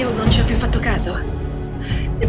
Io non ci ho più fatto caso.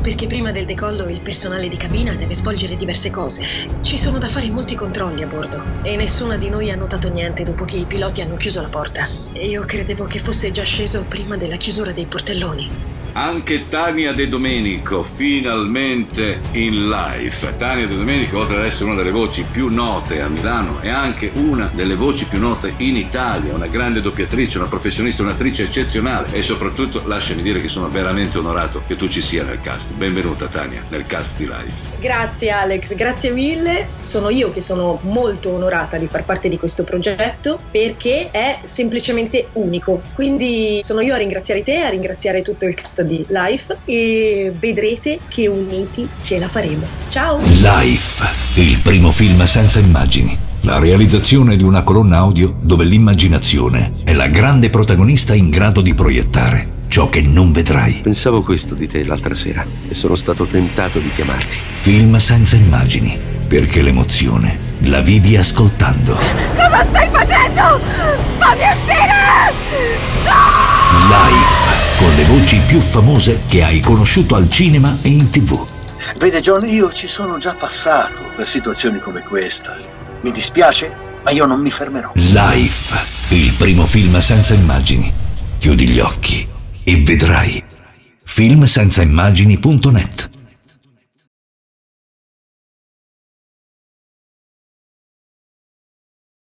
Perché prima del decollo il personale di cabina deve svolgere diverse cose. Ci sono da fare molti controlli a bordo e nessuna di noi ha notato niente dopo che i piloti hanno chiuso la porta. Io credevo che fosse già sceso prima della chiusura dei portelloni. Anche Tania De Domenico, finalmente in live. Tania De Domenico, oltre ad essere una delle voci più note a Milano, è anche una delle voci più note in Italia, una grande doppiatrice, una professionista, un'attrice eccezionale e soprattutto lasciami dire che sono veramente onorato che tu ci sia nel cast. Benvenuta Tania, nel cast di live. Grazie Alex, grazie mille. Sono io che sono molto onorata di far parte di questo progetto perché è semplicemente unico. Quindi sono io a ringraziare te, a ringraziare tutto il cast di Life e vedrete che uniti ce la faremo. Ciao! Life, il primo film senza immagini. La realizzazione di una colonna audio dove l'immaginazione è la grande protagonista in grado di proiettare ciò che non vedrai. Pensavo questo di te l'altra sera e sono stato tentato di chiamarti. Film senza immagini, perché l'emozione la vivi ascoltando. Cosa stai facendo? Fammi uscire! No! Life con le voci più famose che hai conosciuto al cinema e in tv. Vede John, io ci sono già passato per situazioni come questa. Mi dispiace, ma io non mi fermerò. Life, il primo film senza immagini. Chiudi gli occhi e vedrai. Filmsenzaimmagini.net